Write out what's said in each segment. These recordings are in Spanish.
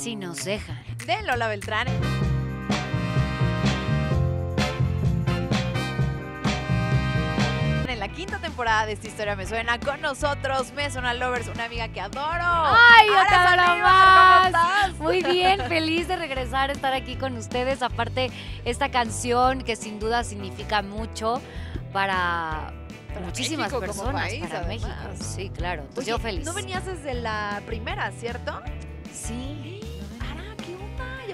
Si nos dejan. De Lola Beltrán. En la quinta temporada de esta historia me suena con nosotros, Me Suena Lovers, una amiga que adoro. ¡Ay, Saldívar, más! Muy bien, feliz de regresar, estar aquí con ustedes. Aparte, esta canción que sin duda significa mucho para, Para muchísimas México personas, país, para además. México. Sí, claro. Oye, yo feliz. No venías desde la primera, ¿cierto? Sí.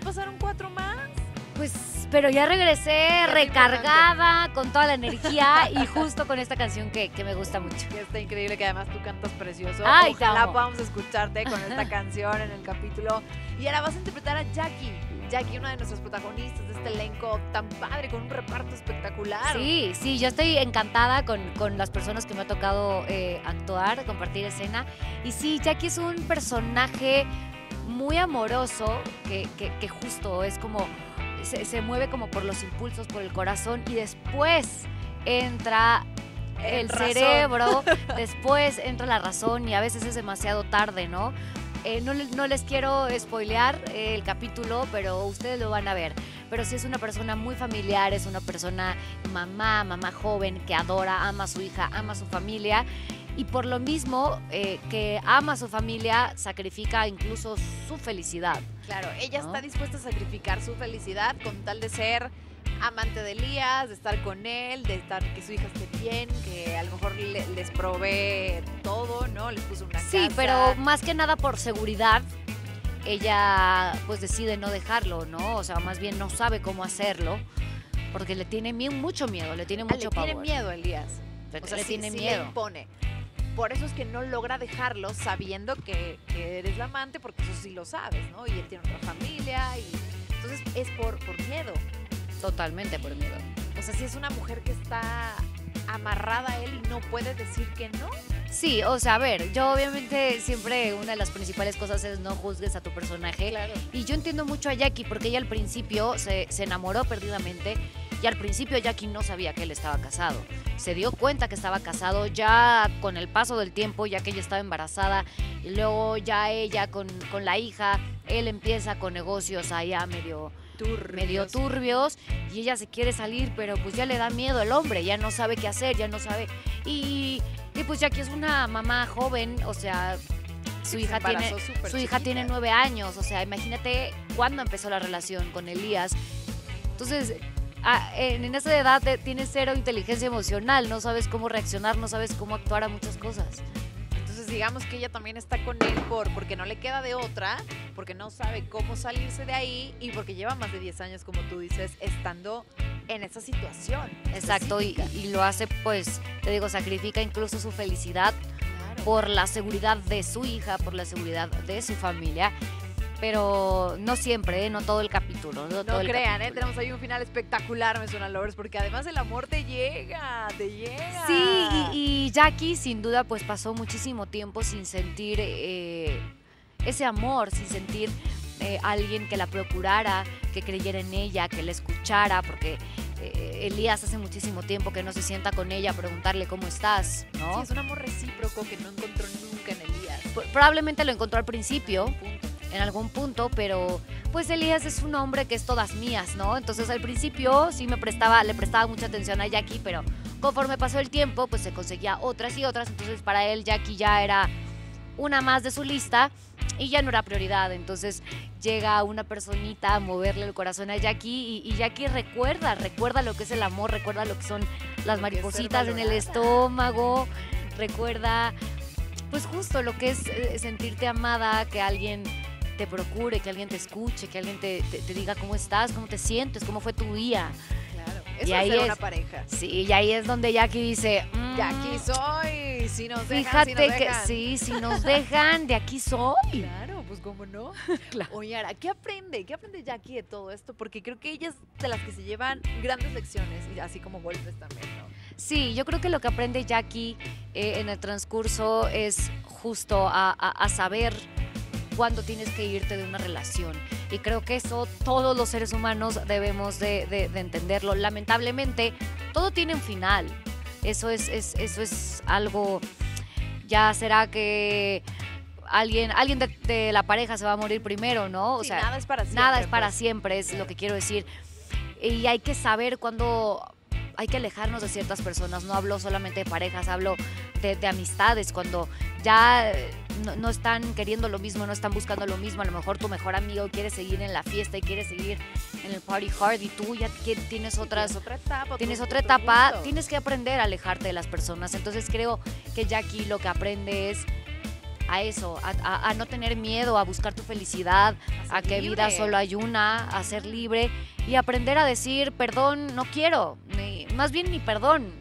Pasaron cuatro más? Pues, pero ya regresé Es recargada, con toda la energía y justo con esta canción que, que me gusta mucho. Que está increíble, que además tú cantas precioso. Ay, Ojalá amo. podamos escucharte con esta canción en el capítulo. Y ahora vas a interpretar a Jackie. Jackie, una de nuestras protagonistas de este elenco tan padre, con un reparto espectacular. Sí, sí, yo estoy encantada con, con las personas que me ha tocado eh, actuar, compartir escena. Y sí, Jackie es un personaje muy amoroso que, que- que justo es como, se, se mueve como por los impulsos, por el corazón y después entra En el razón. cerebro, después entra la razón y a veces es demasiado tarde, ¿no? Eh, no, no les quiero spoilear eh, el capítulo, pero ustedes lo van a ver. Pero sí es una persona muy familiar, es una persona mamá, mamá joven, que adora, ama a su hija, ama a su familia. Y por lo mismo eh, que ama a su familia, sacrifica incluso su felicidad. Claro, ella ¿No? está dispuesta a sacrificar su felicidad con tal de ser amante de Elías, de estar con él, de estar que su hija esté bien, que a lo mejor le- les provee todo, ¿no? Les puso una Sí, casa. pero más que nada por seguridad, ella pues decide no dejarlo, ¿no? O sea, más bien no sabe cómo hacerlo, porque le tiene mucho miedo, le tiene Ah, mucho le tiene miedo Elías. Le, O sea, le sí- tiene sí le miedo. impone. Por eso es que no logra dejarlo sabiendo que, que eres la amante, porque eso sí lo sabes, ¿no? Y él tiene otra familia y entonces es por, por miedo. Totalmente por miedo. O sea, si es una mujer que está amarrada a él y no puede decir que no. Sí, o sea, a ver, yo obviamente siempre una de las principales cosas es no juzgues a tu personaje. Claro. Y yo entiendo mucho a Jackie porque ella al principio se, se enamoró perdidamente y al principio Jackie no sabía que él estaba casado. Se dio cuenta que estaba casado ya con el paso del tiempo, ya que ella estaba embarazada y luego ya ella con, con la hija, él empieza con negocios allá medio, medio turbios y ella se quiere salir, pero pues ya le da miedo el hombre, ya no sabe qué hacer, ya no sabe. Y, y pues Jackie es una mamá joven, o sea, su Se hija tiene su hija tiene nueve años, o sea, imagínate cuándo empezó la relación con Elías. Entonces, a- en, esa edad te- tienes cero inteligencia emocional, no sabes cómo reaccionar, no sabes cómo actuar a muchas cosas. Entonces digamos que ella también está con él por, porque no le queda de otra, porque no sabe cómo salirse de ahí y porque lleva más de 10 años, como tú dices, estando en esa situación. Exacto, y, y lo hace, pues, te digo, sacrifica incluso su felicidad Claro. por la seguridad de su hija, por la seguridad de su familia. Pero no siempre, ¿eh? no todo el capítulo. No, todo No el crean, ¿eh? tenemos ahí un final espectacular, me suena Lovers, porque además el amor te llega, te llega. Sí, y, y Jackie sin duda pues pasó muchísimo tiempo sin sentir eh, ese amor, sin sentir eh, alguien que la procurara, que creyera en ella, que la escuchara, porque eh, Elías hace muchísimo tiempo que no se sienta con ella a preguntarle cómo estás, Sí, ¿no? es un amor recíproco que no encontró nunca en Elías. P- Probablemente lo encontró al principio. En algún punto, pero pues Elías es un hombre que es todas mías, ¿no? Entonces al principio sí me prestaba, le prestaba mucha atención a Jackie, pero conforme pasó el tiempo, pues se conseguía otras y otras, entonces para él Jackie ya era una más de su lista y ya no era prioridad, entonces llega una personita a moverle el corazón a Jackie y, y Jackie recuerda, recuerda lo que es el amor, recuerda lo que son las maripositas en el estómago, recuerda pues justo lo que es eh, sentirte amada, que alguien te procure, que alguien te escuche, que alguien te, te- te diga cómo estás, cómo te sientes, cómo fue tu día. Claro. Y Eso es ahí es- una pareja. Sí, y ahí es donde Jackie dice, "Mm, Y aquí soy, si nos dejan, fíjate si nos que sí, si nos dejan, de aquí soy. Claro, pues cómo no. Claro. Oye, Ara, ¿qué aprende? ¿Qué aprende Jackie de todo esto? Porque creo que ella es de las que se llevan grandes lecciones, y así como golpes también, ¿no? Sí, yo creo que lo que aprende Jackie eh, en el transcurso es justo a, a- a saber cuándo tienes que irte de una relación. Y creo que eso todos los seres humanos debemos de, de- de entenderlo. Lamentablemente, todo tiene un final. Eso es, es- eso es algo, ya será que alguien, alguien de, de la pareja se va a morir primero, ¿no? O Sí, sea, nada es para siempre. nada es para pues. siempre, es lo que quiero decir. Y hay que saber cuándo hay que alejarnos de ciertas personas. No hablo solamente de parejas, hablo de, de amistades. Cuando ya no, no están queriendo lo mismo, no están buscando lo mismo. A lo mejor tu mejor amigo quiere seguir en la fiesta y quiere seguir en el party hard y tú ya tienes otras Tienes otra etapa. tienes otra etapa, mundo. tienes que aprender a alejarte de las personas. Entonces creo que Jackie lo que aprende es a eso, a, a- a no tener miedo, a buscar tu felicidad, A que vida solo hay una, a ser libre y aprender a decir, perdón, no quiero, ni- más bien ni perdón,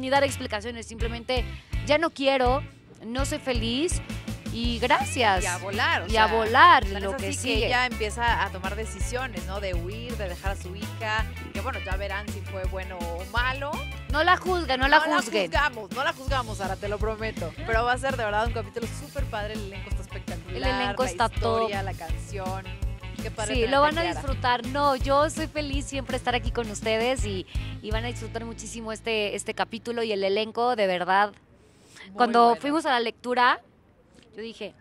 ni dar explicaciones, simplemente ya no quiero, no soy feliz y gracias. Y a volar. o Y a volar, lo es que sigue. ella empieza a tomar decisiones, ¿no? De huir, de dejar a su hija. Que bueno, ya verán si fue bueno o malo. No la juzguen, no la juzguen. juzgamos, no la juzgamos, ahora te lo prometo. Pero va a ser de verdad un capítulo súper padre. El elenco está espectacular. El elenco la está top. historia, la canción. Sí, lo van a disfrutar. No, yo soy feliz siempre estar aquí con ustedes y, y van a disfrutar muchísimo este, este capítulo y el elenco, de verdad. Muy Cuando bueno. fuimos a la lectura, yo dije,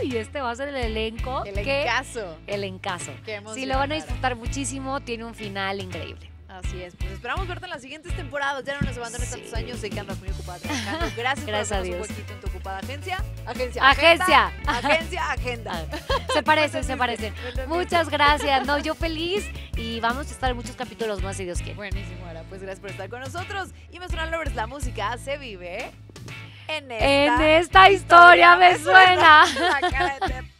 ¡Uy! Este va a ser el elenco. El que encaso. El encaso. Sí, lo van a disfrutar muchísimo. Tiene un final increíble. Así es, pues esperamos verte en las siguientes temporadas. Ya no nos abandones Sí. tantos años, sé que andas muy ocupada trabajando. Gracias, Gracias a por hacernos Dios. un huequito en tu ocupada agencia. Agencia. Agencia. Agencia, agenda. Se parecen, se ¿Me parecen. Muchas gracias. No, yo feliz y vamos a estar en muchos capítulos más si Dios quiere. Buenísimo, Ara. Pues gracias por estar con nosotros. Y Menstrual Lovers, la música se vive en esta, En esta historia me suena. La cara de Tep.